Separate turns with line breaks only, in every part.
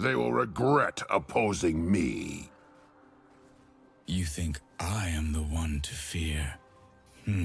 They will regret opposing me.
You think I am the one to fear? Hmm.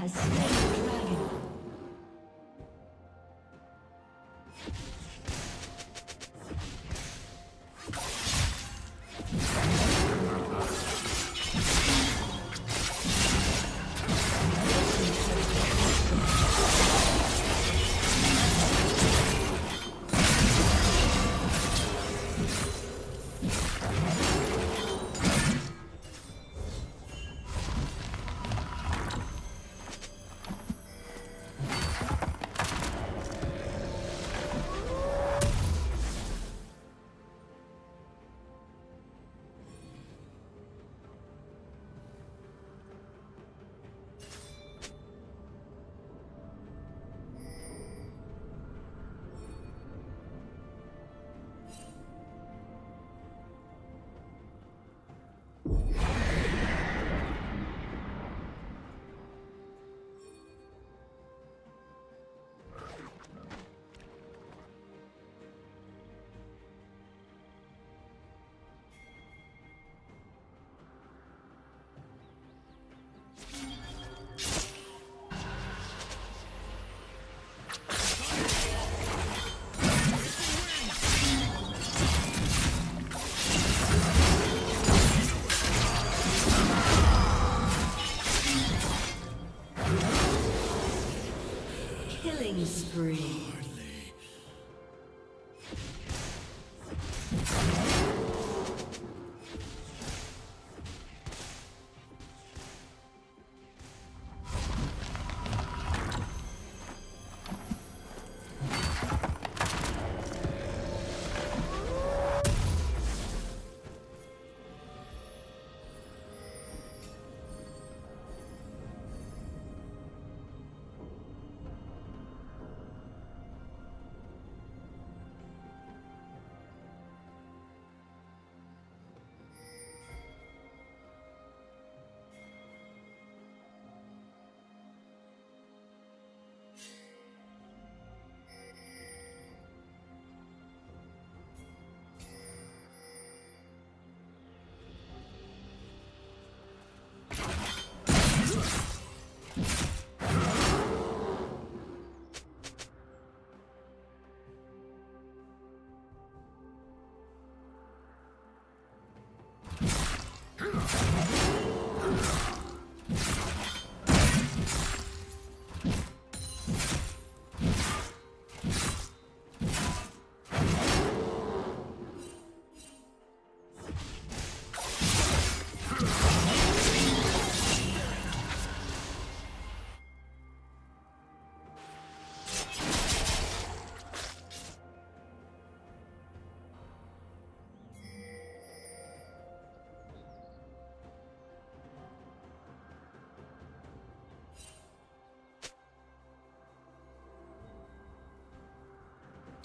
has slain spree.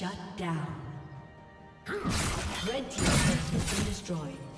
Shut down. Red team has been destroyed.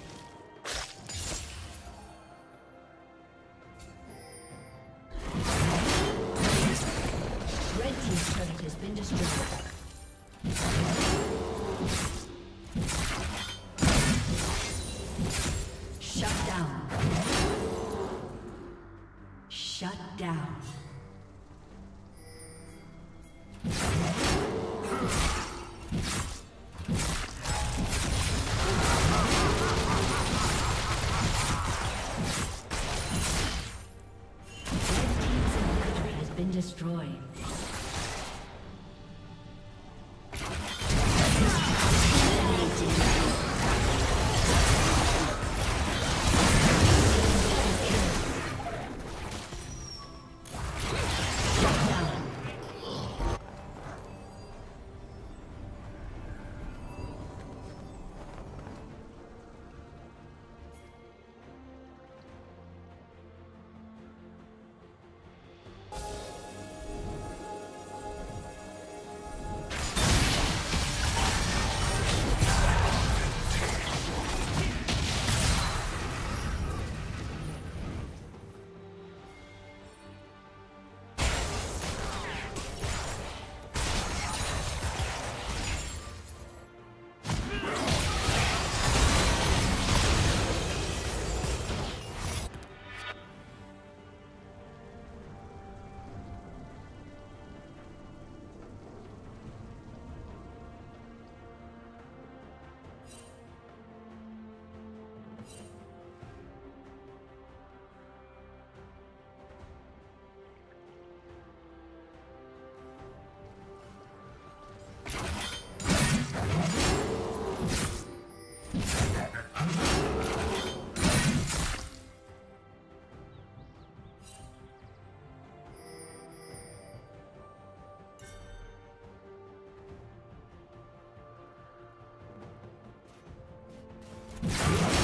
Destroyed. Yeah.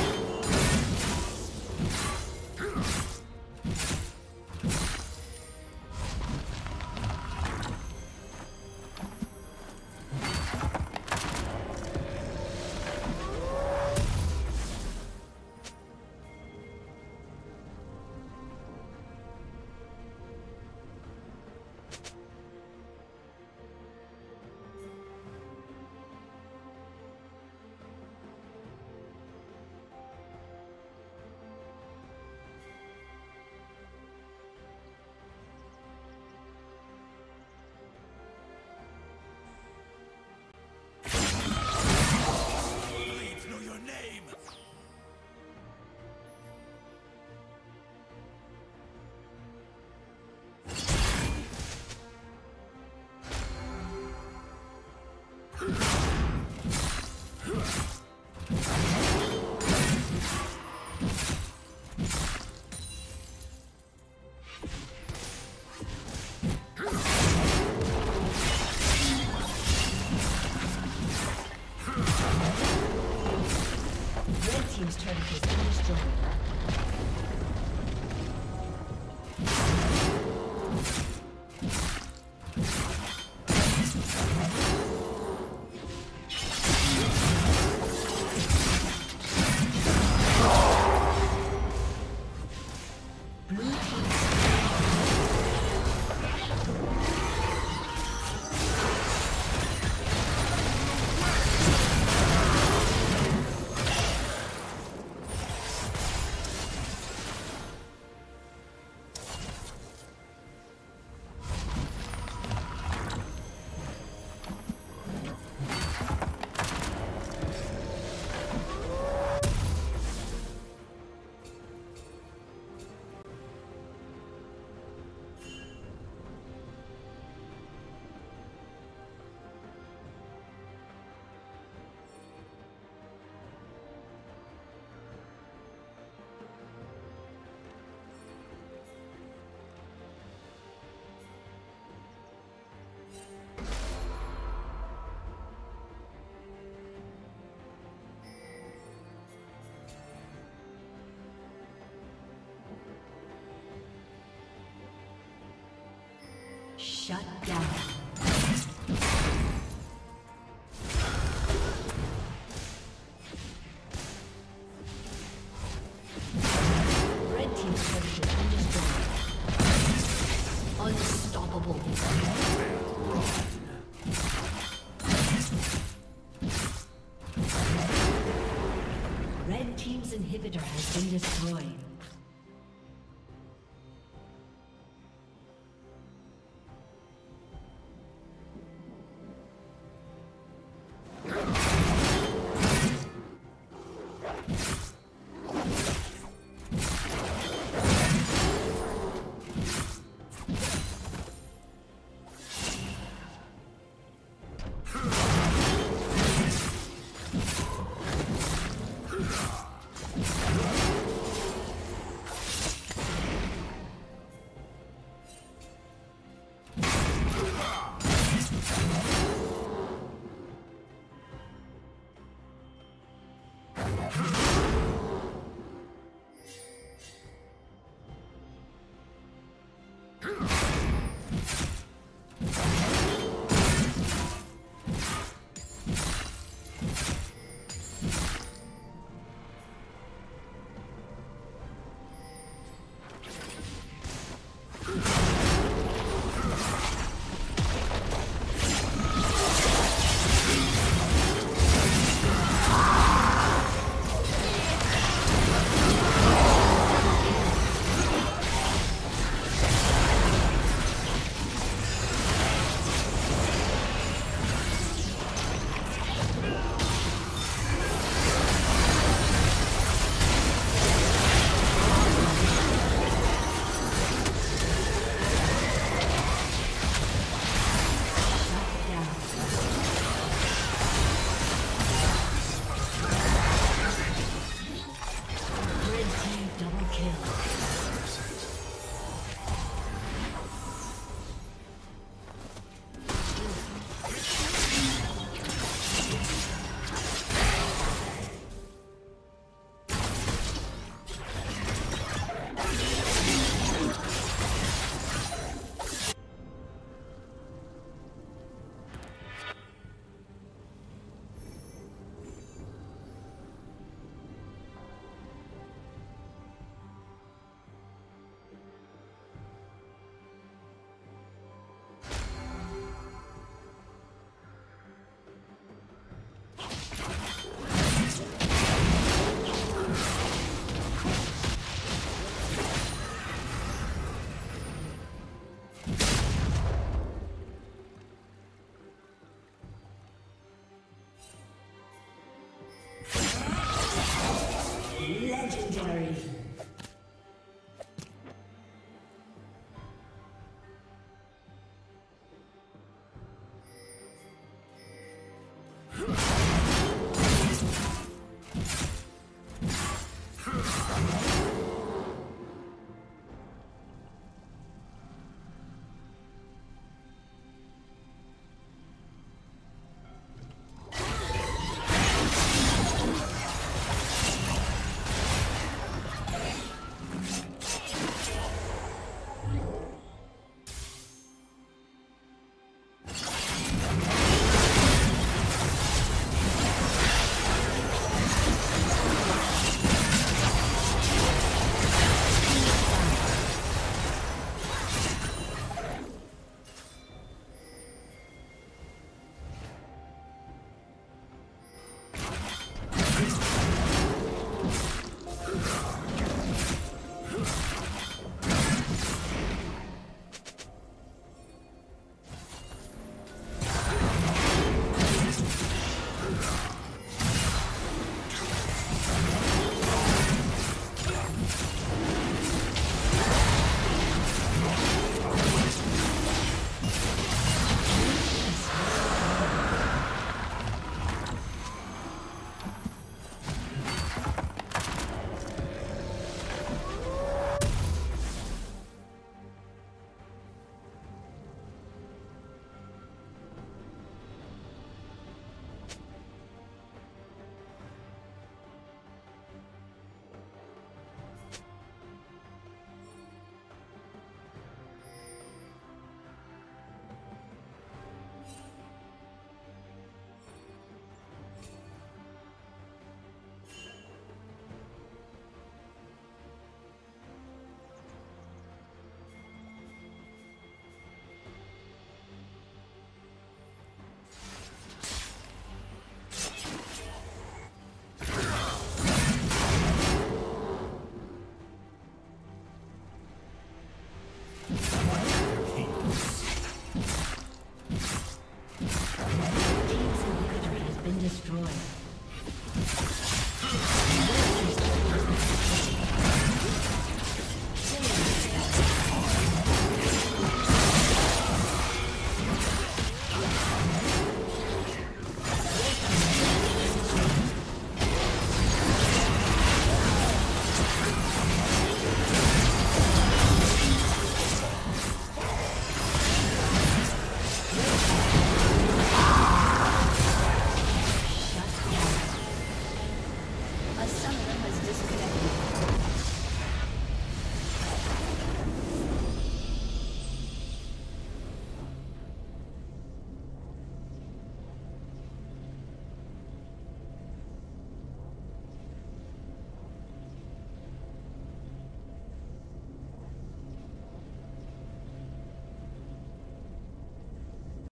Shut down.